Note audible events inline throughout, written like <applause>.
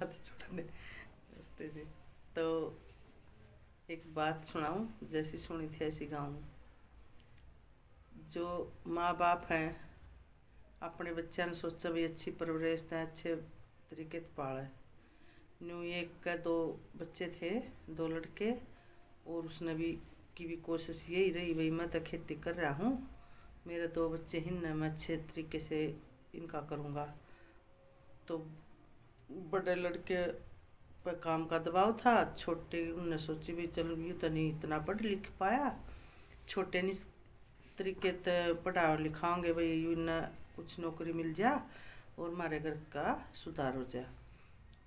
हाथ छोड़ने हँसते थे तो एक बात सुनाऊं, जैसी सुनी थी ऐसी गाऊं। जो माँ बाप हैं, अपने बच्चों ने सोचा भी अच्छी परवरिश दें, अच्छे तरीके से पाले। न्यू एक का दो बच्चे थे, दो लड़के, और उसने भी की भी कोशिश यही रही, भाई मैं तो खेती कर रहा हूँ, मेरे दो बच्चे ही न, मैं अच्छे तरीके से इनका करूँगा। तो बड़े लड़के पर काम का दबाव था, छोटे उनने सोची भी चलो यूँ तो नहीं इतना पढ़ लिख पाया। छोटे नहीं तरीके से पढ़ा लिखाओगे भाई, यू न कुछ नौकरी मिल जा और हमारे घर का सुधार हो जाए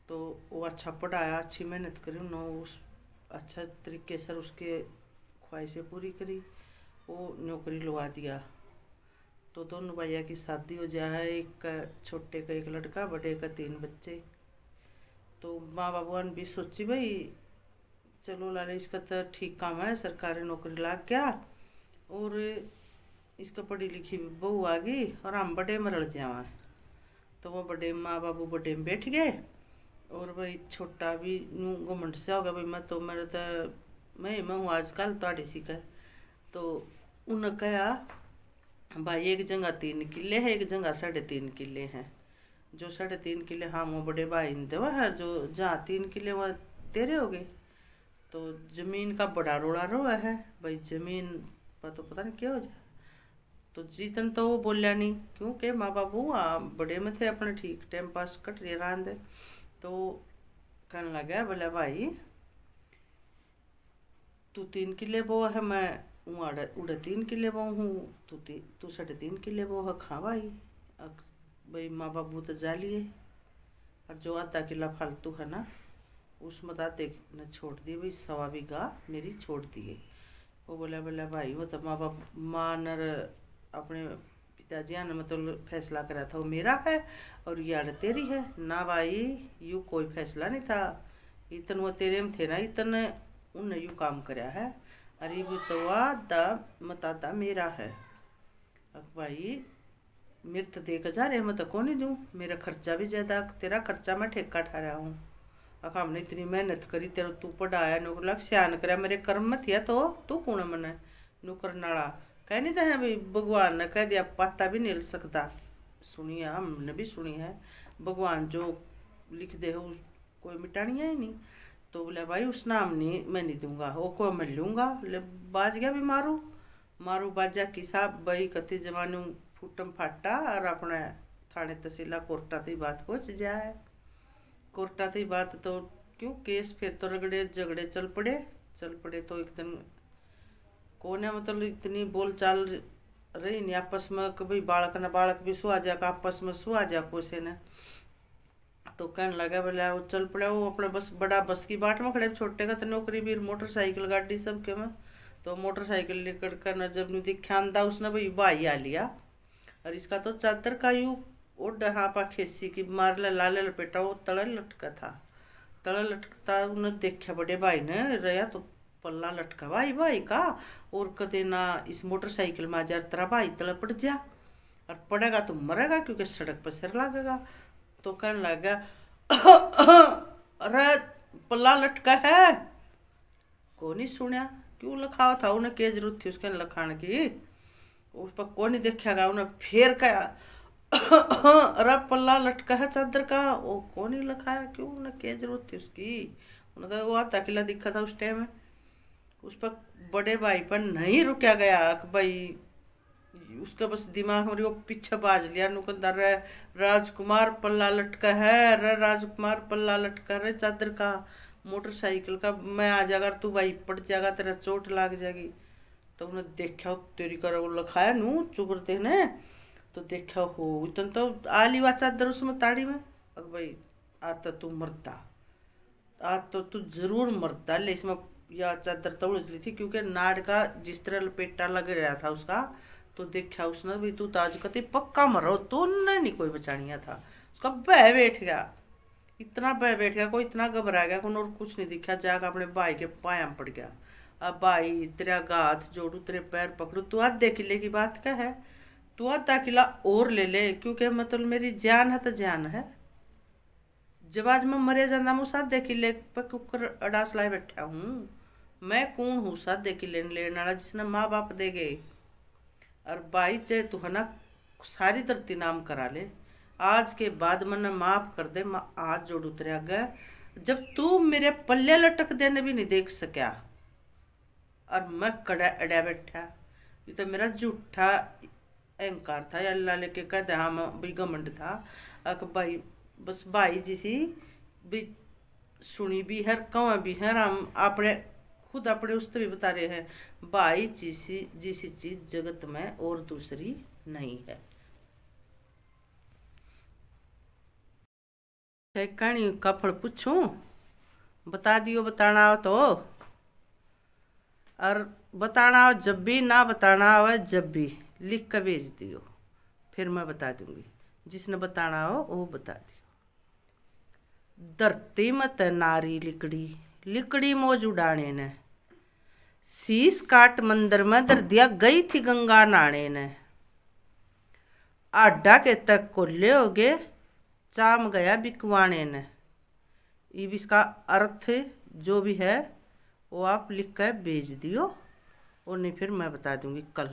तो वो अच्छा पढ़ाया, अच्छी मेहनत करी उन्होंने उस अच्छा तरीके से उसके ख्वाहिशें पूरी करी, वो नौकरी लगा दिया। तो दोनों भैया की शादी हो जाए एक का छोटे का एक लड़का, बड़े का तीन बच्चे। तो माँ बाबू ने भी सोची, भाई, चलो लाले, इसका तो ठीक काम है, सरकारी नौकरी लाग गया और इसका पढ़ी लिखी बहू आ गई और हम बड़े मरल जावा। तो वो बड़े माँ बाबू बड़े में बैठ गए और भाई, छोटा भी घुमंड से हो गया, भाई, मैं तो मेरे तो मैं मैं हूँ आजकल तो सीखा तो उन्हें कहा, भाई, एक जगह तीन किले हैं, एक जगह साढ़े तीन किले हैं। जो साढ़े तीन किले हाँ वो बड़े भाई ने देवा है जो जहाँ तीन किले वह तेरे हो गए। तो ज़मीन का बड़ा रोड़ा रोआ है भाई ज़मीन पर तो पता नहीं क्या हो जाए तो जीतन तो वो बोलिया नहीं क्योंकि माँ बाबू हाँ बड़े में थे अपने ठीक टाइम पास कट रहे रांधे तो कहने लगा बोला भाई तू तीन किले बो है मैं उड़े तीन किले बो हूँ तू ती, तू साढ़े तीन किले वो है खा भाई। भाई माँ बाबू तो जा लिए। और जो आधा किला फालतू है ना, उस मताते ने छोड़ दिए भाई, सवा भी बीघा मेरी छोड़ दिए। वो बोला बोला, भाई, वो तो माँ बाप माँ नर अपने पिताजी ने मतलब फैसला करा था, वो मेरा है और यार तेरी है। ना भाई, यू कोई फैसला नहीं था। इतन वो तेरे में थे ना, इतन उनने यू काम कराया है। अरे वो तो दा मताता मेरा है। अब भाई तो देख जा रहे मैं तो कौन ही दूँ? मेरा खर्चा भी ज़्यादा तेरा खर्चा मैं ठेका ठा रहा हूँ। अख हमने इतनी मेहनत करी, तेरा तू पढ़ाया, नौकर लग सियान करा मेरे कर्म में थिया तो तू कौन मने? नौकर नाड़ा कह नहीं था भाई भगवान ने, कह दिया पत्ता भी नहीं सकता सुनिए हमने भी सुनी है। भगवान जो लिख दे उस कोई मिटानी है ही नहीं। तो बोले, भाई, उस नाम नहीं, मैं नहीं दूँगा। वो को मैं लूँगा। बाज गया भी मारू मारू बाजा की साहब भाई कति जमाने फूटम फाटा और अपने थाने तहसीला कोर्टा थी बात पहुँच जाए। कोर्टा थी बात तो क्यों केस फिर तो रगड़े झगड़े चल पड़े चल पड़े तो एक दिन कौन मतलब इतनी बोल चाल रही नहीं, आपस में कभी बालक न बालक भी सुहा जा आपस में सुहा जा कोसे ने। तो कहने लगा बोले वो चल पड़े वो अपने बस, बड़ा बस की बाट में खड़े छोटे का तो नौकरी भी, मोटरसाइकिल, गाड़ी सब के में। तो मोटरसाइकिल लेकर कर जब दिखान था उसने भाई भाई आ लिया। और इसका तो चादर का यू वो डहापा खेसी की, मार लाले लपेटा, वो तड़े लटका था। तड़ा लटकता उन्हें देखा बड़े भाई ने रहा तो पल्ला लटका, भाई भाई का? और कदे ना इस मोटरसाइकिल में जा, तेरा भाई तड़ा पड़ जा। और पड़ेगा तो मरेगा, क्योंकि सड़क पर सिर लगेगा। तो कहने लगा, अरे, पल्ला लटका है। को नहीं सुनया, क्यों लिखा था? उन्हें क्या ज़रूरत थी उसके लखान की। उस पर कौन देखेगा उन्हें फेर कहा अरे <coughs> पल्ला लटका है चादर का, वो कौन ही लखाया, क्यों उन्हें क्या ज़रूरत थी उसकी? उन्होंने वो आता किला दिखा था उस टाइम में। उस पर बड़े भाई पर नहीं रुकया गया भाई, उसका बस दिमाग में वो पीछे बाज लिया, नुकंदर राजकुमार पल्ला लटका है, रे राजकुमार पल्ला लटका रे चादर का, मोटरसाइकिल का, मैं आ जाएगा तू भाई पड़ जाएगा, तेरा चोट लाग जाएगी। तो उन्हें देखा तेरी कर वो लखाया नू चुगरते ने तो देखा हो इतन तो आली वा चादर उसमें ताड़ी में अब भाई आज तो तू मरता आज तो तू ज़रूर मरता ले इसमें या चादर तोड़ ली थी क्योंकि नाड़ का जिस तरह लपेटा लग रहा था उसका तो देखा उसने भी तू ताज कति पक्का मरो तो नहीं कोई बचानिया था उसका बह बैठ गया इतना बह बैठ गया कोई इतना घबरा गया कोई और कुछ नहीं दिखा जाकर अपने भाई के पाया पड़ गया अब भाई तेरा गाथ जोड़ू, तेरे पैर पकड़ू। तू आधे किले की बात क्या है तू आधा किला और ले ले, क्योंकि मतलब मेरी जान है तो जान है। जब आज मैं मरे जाना मुँह साथ देखी ले पर कुकर अडास लाए बैठा हूँ। मैं कौन हूँ साधे देखी लेने वाला, जिसने माँ बाप दे गए? और बाई चाहे तू है ना, सारी धरती नाम करा ले। आज के बाद मैंने माफ़ कर दे, मैं आज जोड़ उतरिया गया जब तू मेरे पल्ले लटक देने भी नहीं देख सका और मैं कड़ा अड़ा बैठा। ये तो मेरा झूठा अहंकार था, अल्लाह लेके कहते हाँ भाई घमंड था। अक भाई, बस भाई जी सी, भी सुनी भी है कौन भी है हम अपने खुद अपने उस भी बता रहे हैं, भाई जिसी जिसी चीज़ जगत में और दूसरी नहीं है। कहानी का फल पूछूँ, बता दियो, बताना हो तो। और बताना हो, जब भी ना बताना हो, जब भी लिख कर भेज दियो। फिर मैं बता दूँगी। जिसने बताना हो, वो बता दियो। धरती मत नारी लिकड़ी। लिकड़ी मोज उड़ाने ने। शीश काट मंदिर में दर दिया गई थी गंगा नाणे ने। आडा के तक को ले गए, चाम गया बिकवाने ने। अब इसका अर्थ जो भी है वो आप लिख कर भेज दियो और नहीं फिर मैं बता दूँगी कल।